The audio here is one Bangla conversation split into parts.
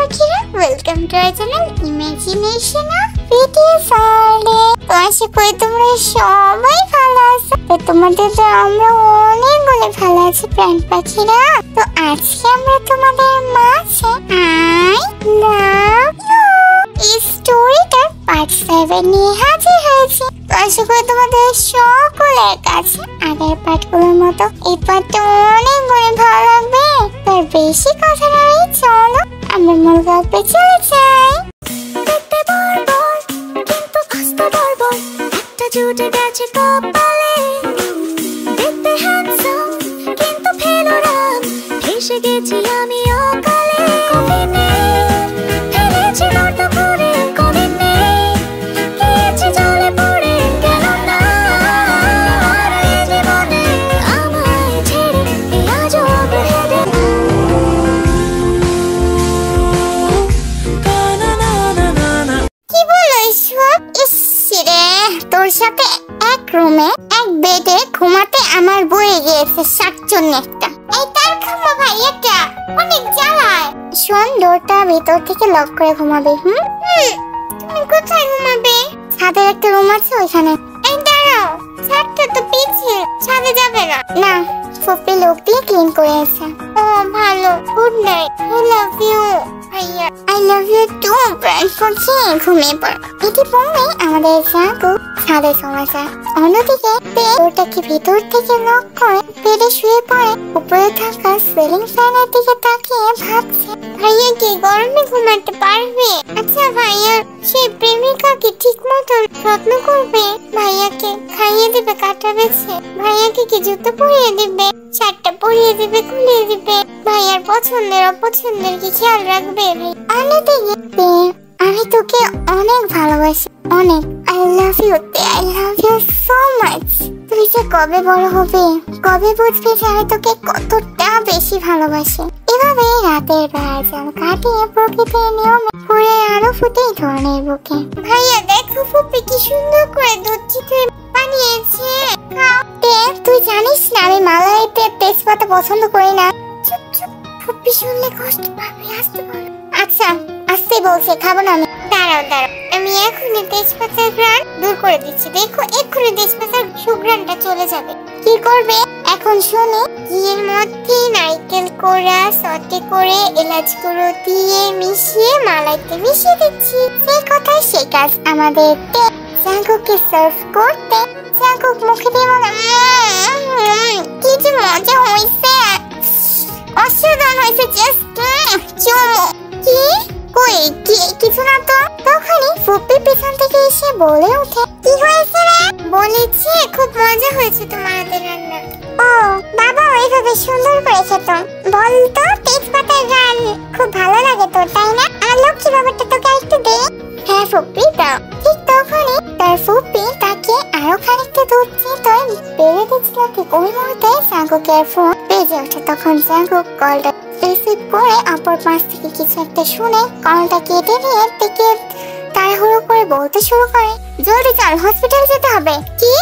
Welcome to our channel imagination of beautiful তো আশা করি তোমরা সবাই ভালো আছো। তো তোমাদের তো আমরা অনেকগুলো ভালো আছি প্রাণ পাখিরা। তো আজকে আমরা তোমাদের মাঝে আই লাভ এই স্টোরিটার পার্ট সেভেন নিয়ে হাজির হয়েছি। আশা করি তোমাদের সকলের কাছে আগের পার্টগুলোর মতো এই পার্টটা অনেক গুণে ভালো লাগবে। তার বেশি কথা নয় চলো, আমরা মূল গল্পে চলে যাই। দেখতে দুর্বল কিন্তু আস্ত দুর্বল একটা জুটে গেছে কপালে। সাথে এক রুমে, এক বেডে ঘুমাতে আমার বয়ে গিয়েছে শাকচুন্নি একটা এই তার ঘুমা ভাই একটা অনেক জ্বালায়। শোন ডোরটা ভিতর থেকে লক করে ঘুমাবে, হুম? তুমি কোথায় ঘুমাবে? ছাদের একটা রুম আছে ওইখানে। এই দাঁড়াও, ছাদটা তো পিছিয়ে ছাদে যাবে না। না ফুপি লোক দিয়ে ক্লিন করে আছে ও, ভালো, good night, I love you. ভাইয়া আই লাভ ইউ টু ব্রাইট ফরছি ঘুমিয়ে পড়ো ইতিপূর্বে আমাদের জাগু, ছাদে চলে যায়। অন্যদিকে ওটাকে ভিতর থেকে লক করে বেডে শুয়ে পড়ে, উপরে থাকা সিলিং ফ্যানের দিকে তাকিয়ে ভাবছে, ভাইয়া, কি গরমে ঘুমাতে পারবে? আচ্ছা ভাইয়া সেই প্রেমিকা কি ঠিক মতো যত্ন করবে? ভাইয়াকে খাইয়ে দিবে, কাটা বেছে। ভাইয়াকে কি জুতো পরিয়ে দিবে? শার্টটা পরিয়ে দিবে, খুলিয়ে দিবে। ভাইয়ার পছন্দের, অপছন্দের কি খেয়াল রাখবে ভাই? অন্যদিকে আমি তোকে অনেক ভালোবাসি, অনেক। I love you I love you so much তুই যে কবে বড় হবে, কবে বুঝবি যে আমি তোকে কতটা বেশি ভালোবাসি? এভাবে রাতের বেলা জাল কাটিয়ে প্রকৃতির নিয়মে ঘুরে আলো ফুটে ধরনের বুকে। ভাইয়া, দেখো ফুপি কি সুন্দর করে দুধ চিত্রে বানিয়েছে। খাও। তে, তুই জানিস না আমি মালাইতে তেজপাতা পছন্দ করি না। চুপ চুপ ফুপি শুনলে কষ্ট পাবে আসতে বলো। আচ্ছা আসতে বলছে খাব না আমি। দাঁড়াও দাঁড়াও আমি এখনই তেজপাতার ঘ্রাণ দূর করে দিচ্ছি। দেখো এক্ষুনি তেজপাতার সুঘ্রাণটা চলে যাবে। কি করবে? এখন শুনি ঘিয়ের মধ্যে নারকেল কোড়া সটে করে এলাচ গুঁড়ো দিয়ে মিশিয়ে মালাইতে মিশিয়ে দিচ্ছি। সেই কথাই সেই কাজ আমাদের জাঙ্কুকে সার্ভ করতে জাঙ্কুক মুখে দিয়ে বলে কি যে মজা হয়েছে। অসাধারণ হয়েছে জাস্ট চুমু। কি? কই? কি, কিছু না তো? তখনই ফুপি পিছন থেকে এসে বলে ওঠে, কি হয়েছে রে? বলেছি, খুব মজা হয়েছে তোমার হাতের রান্না। ও বাবা ওইভাবে সুন্দর করে খেত। বল তো তেজপাতার গান জাঙ্কুকের ফোন বেজে ওঠে তখন জাঙ্কুক কলটা রিসিভ করে অপর পাশ থেকে কিছু একটা শুনে কলটা কেটে নিয়ে দিকে তাড়াহুড়ো করে বলতে শুরু করে, জলদি চল হসপিটাল যেতে হবে। কি?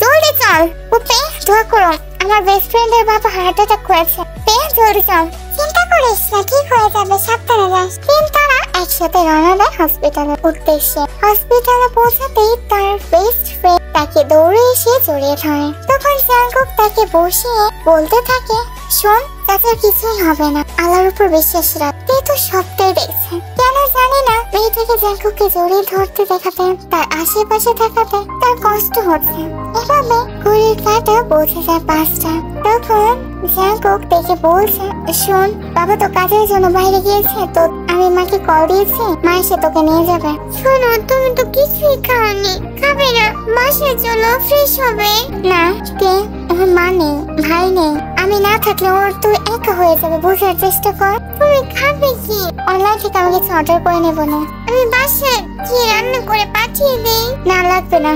জলদি চল। উপে দোয়া করো, আমার বেস্ট ফ্রেন্ডের বাবা হার্ট অ্যাটাক করেছে। তে জলদি চল। চিন্তা করিস না, ঠিক হয়ে যাবে, সাবধানে যাস। তিন তারা একসাথে রওনা দেয় হসপিটালের উদ্দেশ্যে। হসপিটালে পৌঁছাতেই তার বেস্ট ফ্রেন্ড তাকে দৌড়ে এসে জড়িয়ে ধরে। তখন জাঙ্কুক তাকে বসিয়ে বলতে থাকে, শোন তাদের কিছুই হবে না। আল্লাহর উপর বিশ্বাস রাখ। তো সবটাই দেখছে কেন জানি না। মেয়েটাকে জাঙ্কুককে জড়িয়ে ধরতে দেখাতে তার আশেপাশে থাকাতে তার কষ্ট হচ্ছে। এভাবে ঘড়ির কাটা পৌঁছে যায় পাঁচটা। তখন জাঙ্কুক দেখে বলছে শোন বাবা তো কাজের জন্য বাইরে গিয়েছে তো আমি মাকে কল দিয়েছি মা এসে তোকে নিয়ে যাবে। শোনো তুমি তো কিছুই খাওনি খাবে না মাসের জন্য ফ্রেশ হবে। না কে? আমার মা নেই ভাই নেই। আমি না থাকলে ওর তো একা হয়ে যাবে, বোঝার চেষ্টা কর। তুমি খাবে কি? অনলাইন থেকে আমি কিছু অর্ডার করে নেব না। আমি বাসায় কি রান্না করে পাঠিয়ে দিই। না লাগবে না।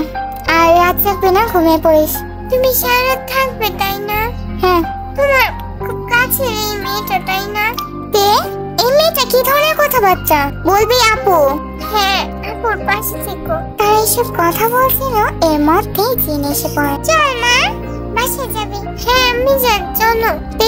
আর রাত থাকবে না, ঘুমিয়ে পড়িস। তুমি সারা রাত থাকবে, তাই না? হ্যাঁ। তোমার খুব কাছের এই মেয়েটা, তাই না? তে, এই মেয়েটা কি ধরনের কথাবার্তা? বলবি আপু। হ্যাঁ আপুর পাশে থেকো। তারা এসব কথা বলছিল, এর মধ্যেই জিন এসে পড়ে। চল মা বাসা যাবি। হ্যাঁ আমি চলো। তে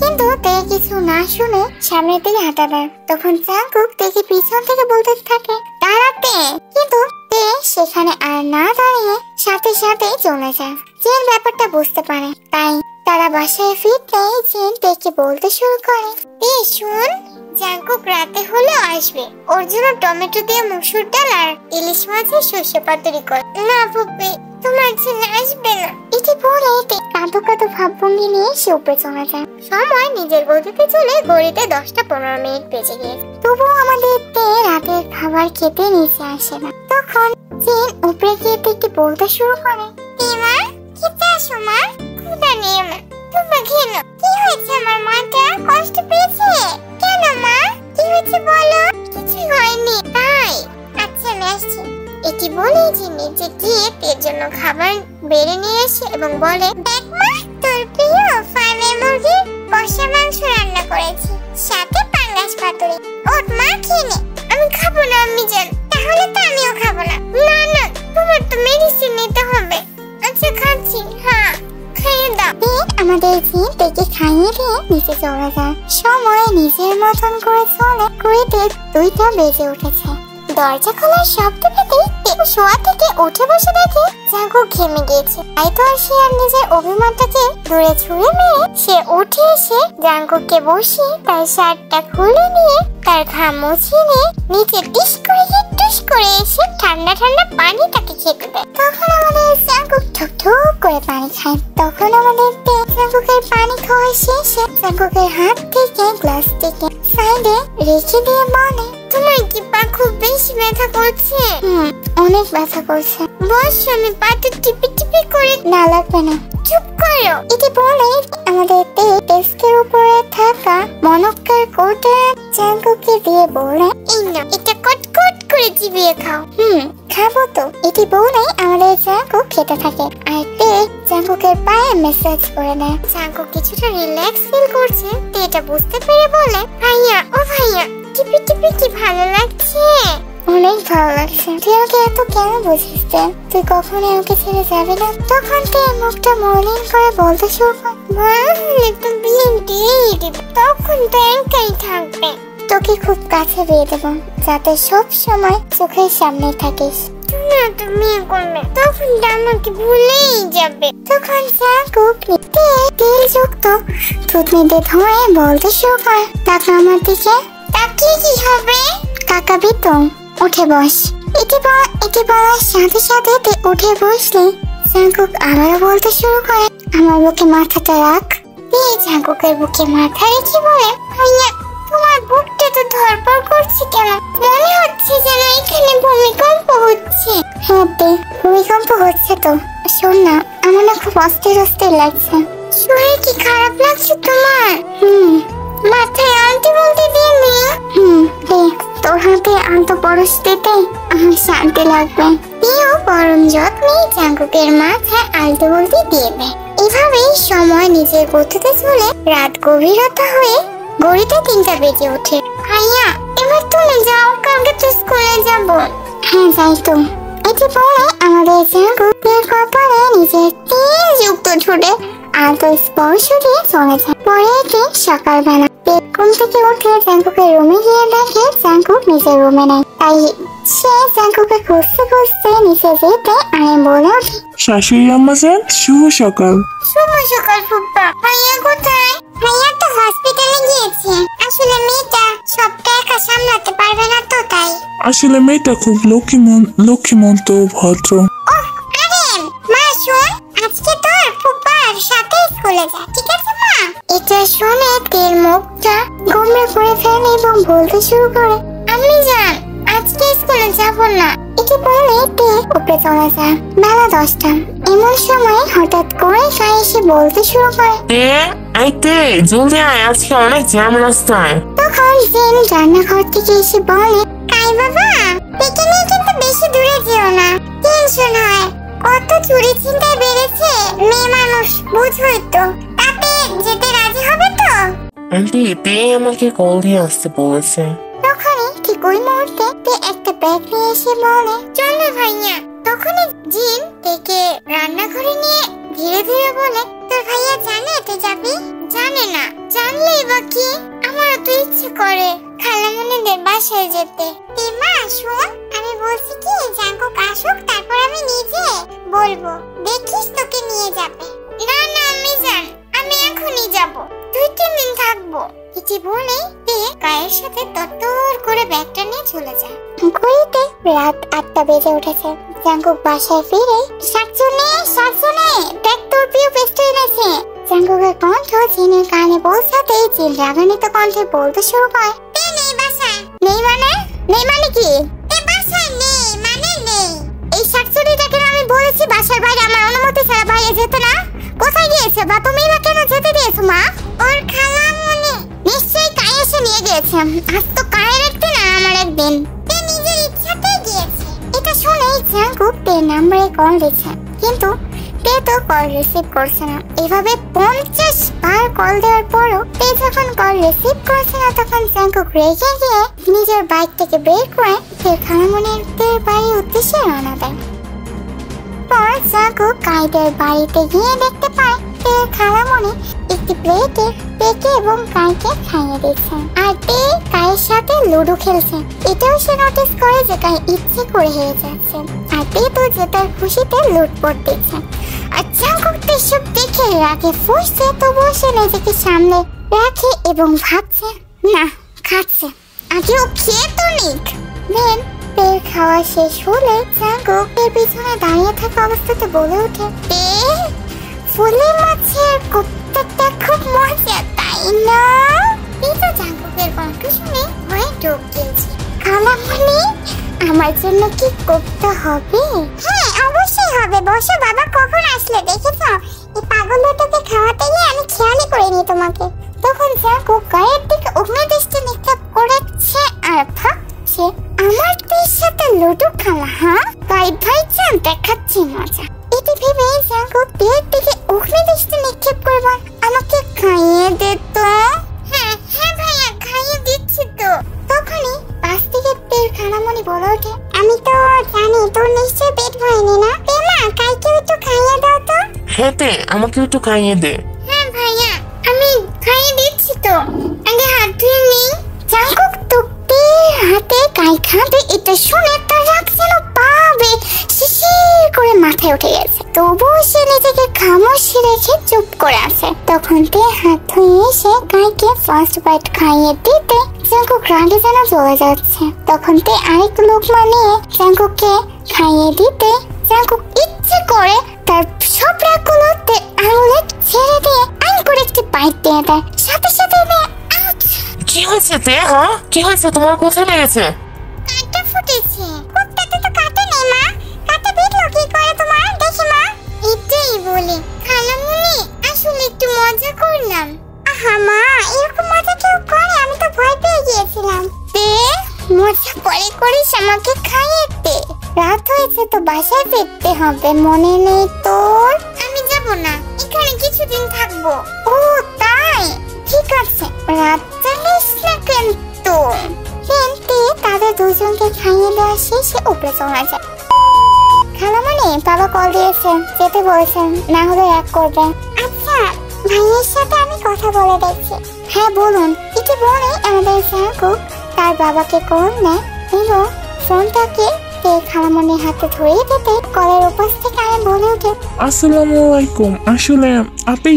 কিন্তু তে কিছু না শুনে সামনের দিকে হাঁটা দেয়। তখন চাঙ্কুক তেকে পিছন থেকে বলতে থাকে দাঁড়াতে কিন্তু তে সেখানে আর না দাঁড়িয়ে সাথে সাথে চলে যায়। জেন ব্যাপারটা বুঝতে পারে, তাই তারা বাসায় ফিরতেই জেন তেকে বলতে শুরু করে এ শুন জাঙ্কুক রাতে হলেও আসবে। ওর জন্য টমেটো দিয়ে মসুর ডাল আর ইলিশ মাছের সর্ষে পাতুরি কর। না ফুপি তোমার ছেলে আসবে না। এটি তে কাঁদো কাঁদো ভাবভঙ্গি নিয়ে সে উপরে চলে যায়। সময় নিজের গতিতে চলে গড়িতে দশটা পনেরো মিনিট বেজে গিয়েছে। তবুও আমাদের রাতের খাবার খেতে নিচে আসে না। তখন চেন উপরে গিয়ে তেকে বলতে শুরু করে মা, খেতে আসো মা তোমরা নাও। কি হয়েছে আমার মাটা? কষ্ট পেয়েছে? কেন মা? কি হয়েছে বলো? কিছু হয়নি। তাই আচ্ছা আমি আসছি। এটি বলে যে নিচে গিয়ে তের জন্য খাবার বেড়ে নিয়ে আসে এবং বলে, দেখ মা, তোর প্রিয় ফার্মের মুরগির কষা মাংস রান্না করেছি, সাথে পাঙ্গাস পাতুরি। ওট মা, খেয়ে নে। আমি খাব না, আমি জান। তাহলে তো আমিও খাব না। না না, তোমার তো মেডিসিন নিতে হবে। আচ্ছা খাচ্ছি। হ্যাঁ খাইয়ে দাও। আমাদের জিন পেকে খাইয়ে দিয়ে নিচে চলে যায়। সময় নিজের মতন করে চলে ঘড়িতে দুইটা বেজে উঠেছে। দরজা খোলার শব্দ পেতেই শোয়া থেকে উঠে বসে দেখে জাগো ঘেমে গিয়েছে। তাই তো আর সে আর নিজের অভিমানটাকে দূরে ছুঁড়ে মেরে সে উঠে এসে জাঙ্কুকে বসিয়ে তার শার্টটা খুলে নিয়ে তার ঘাম মুছিয়ে নিয়ে নিচে টিস করে টুস করে এসে ঠান্ডা ঠান্ডা পানি তাকে খেতে দেয়। তখন আমাদের জাঙ্কুক ঠক ঠক করে পানি খায়। তখন আমাদের পেট জাঙ্কুকের পানি খাওয়া শেষে জাঙ্কুকের হাত থেকে গ্লাস থেকে সাইডে রেখে দিয়ে বলে, তোমার কি পা খুব বেশি ব্যথা করছে? হুম। অনেক ব্যথা করছে। বস, আমি পাটা টিপি টিপি করে না লাগবে না। চুপ করো। এটি বলে, আমাদের ডেস্কের উপরে থাকা মনক্কার কোটে চাঙ্কুকে দিয়ে বলে, এই না এটা কটকট করে চিবিয়ে খাও। হুম, খাব তো। এটি বলে, আমাদের চাঙ্কু খেতে থাকে। আর তে চাঙ্কুকের পায়ে মেসেজ করে দেয় চাঙ্কু কিছুটা রিল্যাক্স ফিল করছে। তে এটা বুঝতে পেরে বলে, ভাইয়া, ও ভাইয়া, টিপি টিপি কি ভালো লাগছে? অনেক ভালো লাগছে। তুই আমাকে এত কেন বুঝিস? তুই কখনই আমাকে ছেড়ে যাবি না। তখন তুই মুখটা মলিন করে বলতে শুরু তো তখন তো একাই থাকবে। তোকে খুব কাছে বিয়ে দেবো, যাতে সব সময় চোখের সামনে থাকিস। না, তো বিয়ে করবে। তখন ভুলেই যাবে। তখন বলতে টাকা আমার দিকে কি হবে? কাকাবি তো। উঠে বস। এটি বল এটি বলার সাথে সাথে তে উঠে বসলে। চাকুক আবারও বলতে শুরু করে, আমার বুকে মাথাটা রাখ। দিয়ে চাকুকের বুকে মাথা রেখে বলে, ভাইয়া, তোমার বুকটা তো ধরপর করছে কেন? মনে হচ্ছে যেন এখানে ভূমিকম্প হচ্ছে। হ্যাঁ তে ভূমিকম্প হচ্ছে তো। শোন না, আমার না খুব অস্থির অস্থির লাগছে। শরীর কি খারাপ লাগছে তোমার? হুম। মাথায় আলটি বলতে দিবি হুম তোর আলতো পরশ দিতে আমার শান্তি লাগবে। প্রিয় পরম যত্নে জাঙ্কুকের মাথায় আলতো বলতে দিয়ে দেয় এভাবেই সময় নিজের গতিতে চলে রাত গভীরতা হয়ে ঘড়িতে তিনটা বেজে ওঠে। ভাইয়া, এবার তুমি যাও, কালকে তো স্কুলে যাব। হ্যাঁ যাই তো। এটি পরে আমাদের জাঙ্কুকের কপালে নিজের তেল যুক্ত ঠোঁটে আলতো স্পর্শ দিয়ে চলে যায়। পরের দিন সকালবেলা ঘুম থেকে উঠে জাঙ্কুকের রুমে গিয়ে দেখে জাঙ্কুক নিজের রুমে নেই। তাই সে জাঙ্কুকে খুঁজতে খুঁজতে নিচে যেতে আমি বলে ওঠে। শাশুড়ি আম্মাজান শুভ সকাল। শুভ সকাল ফুপ্পা ভাইয়া কোথায়? ভাইয়া তো হসপিটালে গিয়েছে। আসলে মেয়েটা সবটা একা সামলাতে পারবে না তো তাই। আসলে মেয়েটা খুব লক্ষ্মী মন লক্ষ্মীমন্ত ও ভদ্র। ওহ আরে মা শোন আজকে তোর ফুপ্পার সাথে স্কুলে যা ঠিক আছে মা? এটা শুনে তেল মুখটা গোমড়ে করে ফেলে এবং বলতে শুরু করে আমি যান আজকে স্কুলে যাব না। এটি বলে তে উপরে চলে যায়। বেলা দশটা। এমন সময় হঠাৎ করে কাই এসে বলতে শুরু করে তে জলদি আয় আজকে অনেক জ্যাম রাস্তায়। তখন জেন রান্নাঘর থেকে এসে বলে কাই বাবা পেকে নিয়ে কিন্তু বেশি দূরে যেও না। টেনশন হয় কত চুরি চিন্তায় বেড়েছে মেয়ে মানুষ বুঝোই তো। আন্টি তে আমাকে কল দিয়ে আসতে বলেছে। তখনই ঠিক ওই মুহূর্তে তে একটা ব্যাগ নিয়ে এসে বলে, চলো ভাইয়া। তখনই জিন তেকে রান্নাঘরে নিয়ে ধীরে ধীরে বলে, তোর ভাইয়া জানে তুই যাবি? জানে না। জানলেই বা কি? আমারও তো ইচ্ছে করে। খালামণিদের বাসায় যেতে। এ মা, শোন, আমি বলছি কি, জাঙ্কুক আসুক, তারপর আমি নিজে বলব। দেখিস তোকে নিয়ে যাবে। না না, আমি যান আমি এখনই যাব। দুই তিন দিন থাকব। এটি বলে তে গায়ের সাথে তত্তর করে ব্যাগটা নিয়ে চলে যায়। ঘড়িতে রাত আটটা বেজে উঠেছে। জাঙ্কুক বাসায় ফিরে শাকচুনে শাকচুনে দেখ তোর প্রিয় পেস্ট্রি এনেছে। জাঙ্কুকের কণ্ঠ জিনের কানে পৌঁছাতেই জিন রাগান্বিত কণ্ঠে বলতে শুরু করে নেই বাসায় নেই মানে? নেই মানে কি? মানে এই শাকচুনিটাকে আমি বলেছি বাসার বাইরে আমার অনুমতি ছাড়া বাইরে যেতে না? কোথায় গিয়েছে বা তুমি বা কেন যেতে দিয়েছ, মা? ওর খালা মনে নিশ্চয়ই কাই এসে নিয়ে গিয়েছে। আজ তো কায়ের একদিন আর আমার একদিন সে নিজের ইচ্ছাতেই গিয়েছে। এটা শুনেই জাঙ্কুক তে নাম্বারে কল দিচ্ছে কিন্তু তে তো কল রিসিভ করছে না। এভাবে পঞ্চাশ বার কল দেওয়ার পরও তে যখন কল রিসিভ করছে না, তখন জাঙ্কুক রেগে গিয়ে নিজের বাইক থেকে বের করে তে খালামনিদের বাড়ির উদ্দেশ্যে রওনা দেয়। পর জাগো কাইদের বাড়িতে গিয়ে দেখতে পায় তে খালামণি একটি প্লেটে পেকে এবং কাইকে খাইয়ে দিচ্ছে আর তে কায়ের সাথে লুডো খেলছে। এটাও সে নোটিস করে যে কাই ইচ্ছে করে হেরে যাচ্ছে। আর তে তো যে তার খুশিতে লুটপট দিচ্ছে আর জাঙ্কুক তো সব দেখে ফুসছে সে নিজেকে সামনে রাখে এবং ভাবছে, না, খাচ্ছে। আগে ও খেয়ে তো নিক। দেন পেট খাওয়া শেষ হলে জাঙ্কুক এর পিছনে দাঁড়িয়ে থাকা অবস্থাতে বলে ওঠে ফুলে মাছের কোপ্তাটা খুব মজা, তাই না? পিতা জাঙ্গুকের গল্প শুনে ভয়ে ডুব গিয়েছে। খালামণি আমার জন্য কি কোপ্তা হবে? হ্যাঁ অবশ্যই হবে। বসো, বাবা কখন আসলে দেখেছ এই পাগলটাকে খাওয়াতে গিয়ে আমি খেয়ালই করিনি তোমাকে। তখন যা কুক দিকে খাইয়ে দে। হ্যাঁ ভাইয়া, আমি খাইয়ে দিচ্ছি তো। আগে হাত ধুয়ে নিই। জাঙ্কুক তোকের হাতে কাই খাবে এটা শুনে তার রাগ যেন পাবে। শিশির করে মাথায় উঠে গেছে। তবুও সে নিজেকে খামোশ রেখে চুপ করে আছে। তখন তে হাত ধুয়ে এসে কাইকে ফার্স্ট বাইট খাইয়ে দিতে জাঙ্কুক রাগে যেন চলে যাচ্ছে। তখন তে আরেক লোক নিয়ে জাঙ্কুককে খাইয়ে দিতে জাঙ্কুক ইচ্ছে করে তার সব রাগগুলো তে আঙুলে ছেড়ে দিয়ে আইন করে একটি বাইট দিয়ে দেয়। সাথে সাথে মেয়ে আউচ কি হয়েছে তে হ্যাঁ? কি হয়েছে? তোমার কোথায় লেগেছে? কাঁটা ফুটেছে। কুত্তাতে তো কাটে নেই মা। কাটে বেরলো কি করে তোমার? দেখি মা। এটাই বলে। খালামুনি আসলে একটু মজা করলাম। আহা মা এরকম মজা কেউ করে? আমি তো ভয় পেয়ে গিয়েছিলাম। দে মজা করে করিস আমাকে খাইয়ে দে। রাত হয়েছে তো বাসায় ফিরতে হবে মনে নেই তোর? আমি যাব না এখানে কিছুদিন থাকব। ও তাই? ঠিক আছে রাত জানিস না কিন্তু কিন্তু তাদের দুজনকে খাইয়ে দেওয়া শেষে উপরে চলে যায় খালামণি বাবা কল দিয়েছেন যেতে বলেছেন না হলে এক করবে আচ্ছা ভাইয়ের সাথে আমি কথা বলে দেখছি। হ্যাঁ বলুন এটি বলে আমাদের জাঙ্কুক তার বাবাকে কল নেয় এবং ফোনটাকে তে খালামণির হাতে ধরিয়ে দিতে কলের উপাস থেকে আমি বলে ওঠে আসসালামু আলাইকুম। আসলে আপনি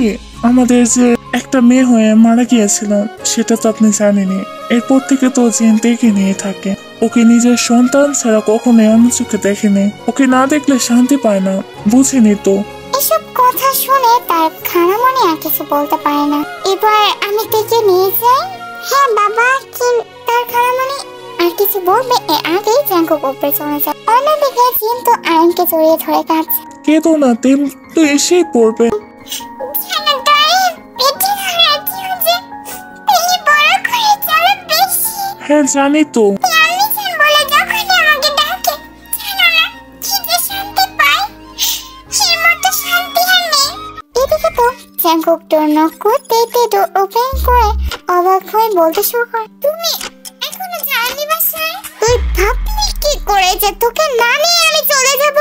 আমাদের যে একটা মেয়ে হয়ে মারা গিয়েছিল সেটা তো আপনি জানেনই। এরপর থেকে তো জিন দেখে নিয়ে থাকে। ওকে নিজের সন্তান ছাড়া কখনোই অন্য চোখে দেখেনি। ওকে না দেখলে শান্তি পায় না বুঝেনি তো। এসব কথা শুনে তার খানামণি আর কিছু বলতে পারে না। এবার আমি থেকে নিয়ে যাই। হ্যাঁ বাবা কি তার খানামণি আর কিছু বলবে এ আগেই জ্যাঙ্কুক উপরে চলে যায়। অন্যদিকে জিন তো আয়নকে জড়িয়ে ধরে কাঁদছে। কেঁদো না তেল তো এসেই পড়বে। হ্যাঁ জানি তো। জ্যাঙ্কুক ডোর নক করতে তে ডোর ওপেন করে অবাক হয়ে বলতে শুরু করে তুমি তুই কি করে যে তোকে না নিয়ে আমি চলে যাব?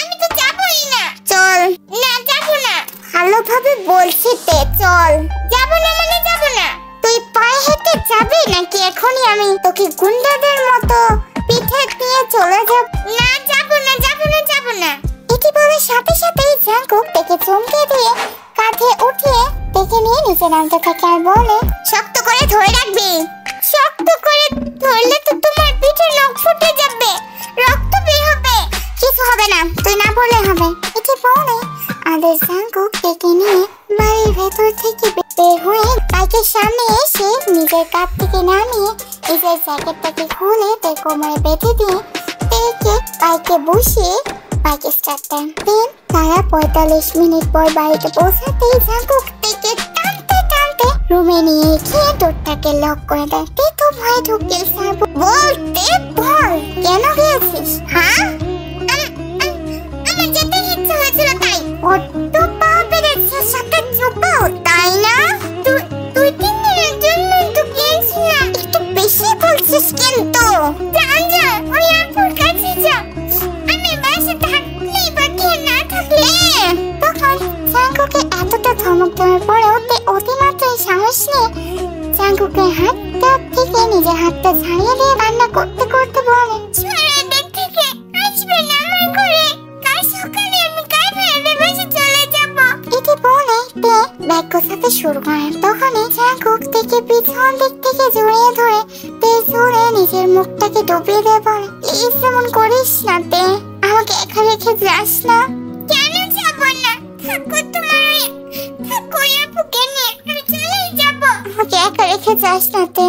আমি তো যাবই না। চল। না, যাব না। বলছি তে, চল। যাব না মানে যাব না। তুই পায়ে হেঁটে যাবি নাকি এখনই আমি তোকে গুন্ডাদের মতো পিঠে দিয়ে চলে যাব? না যাব না যাব না যাব না। এটি বলে সাথে সাথেই জাঙ্কুক তাকে চমকে দিয়ে কাঁধে উঠিয়ে দেখে নিয়ে নিচে নামতে থাকে আর বলে, শক্ত করে ধরে রাখবি। শক্ত করে ধরলে বলে আদের জাঙ্কুক ডেকে নিয়ে বাড়ির ভেতর থেকে বের হয়ে বাইকের সামনে এসে নিজের কাপ থেকে নামিয়ে নিজের জ্যাকেটটাকে খুলে তার কোমরে বেঁধে দিয়ে তেকে বাইকে বসিয়ে বাইকে স্টার্ট দেন দেন। তারা পঁয়তাল্লিশ মিনিট পর বাড়িতে পৌঁছাতেই জাঙ্কুক থেকে টানতে টানতে রুমে নিয়ে গিয়ে ডোরটাকে লক করে দেয়। তে তো ভয় ঢুকিল বলতে বল কেন গিয়েছিস? হ্যাঁ? বড্ড পা বেড়েছে সাথে চোপাও তাই না? দুই তিন দিনের জন্য তো গিয়েছিলাম? একটু বেশি বলছিস কিন্তু। জান যা ওই আপুর কাছে যা। আমি বাসে থাকলেই বা কে না থাকলে। তখন জাঙ্কুকে এতটা ধমক দেওয়ার পরেও তে অতিমাত্রায় সাহস নিয়ে জাঙ্কুকের হাতটা থেকে নিজের হাতটা ছাড়িয়ে দিয়ে কান্না করতে গোছাতে শুরু করেন। তখনই জাঙ্কুক থেকে পিছন দিক থেকে জড়িয়ে ধরে পেছনে জোরে নিজের মুখটাকে ডুবিয়ে দিয়ে বলে প্লিজ এমন করিস না তে, আমাকে একা রেখে যাস না। কেন যাব না? থাকো তোমার ওই, থাকো আপুকে নিয়ে, আমি চলেই যাব। আমাকে একা রেখে যাস না তে।